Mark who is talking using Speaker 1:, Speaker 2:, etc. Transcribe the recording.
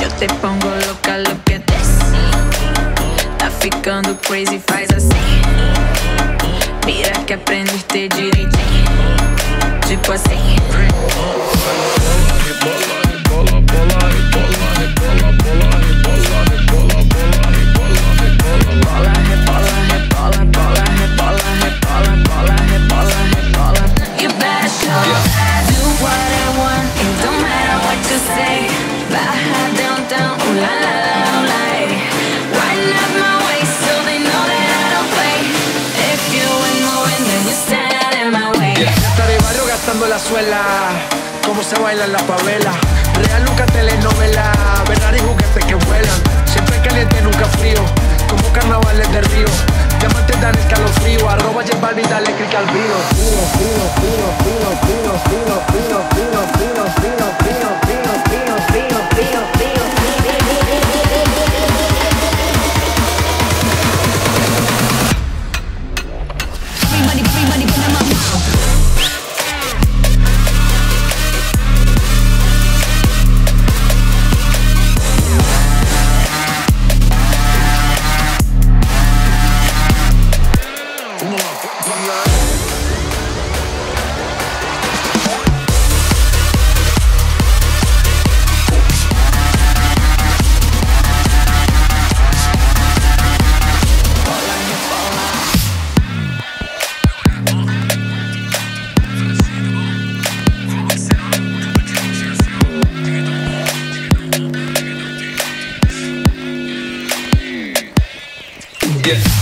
Speaker 1: Eu te pongo louca, look at this Tá ficando crazy, faz assim Mira que aprendeste direitinho Tipo assim
Speaker 2: la suela, cómo se baila en la favela. Real nunca telenovela, Ferrari juguetes que vuelan. Siempre caliente, nunca frío, como carnavales de río. Diamantes dan escalofrío, arroba Balvin, dale click al vino.
Speaker 3: Yeah.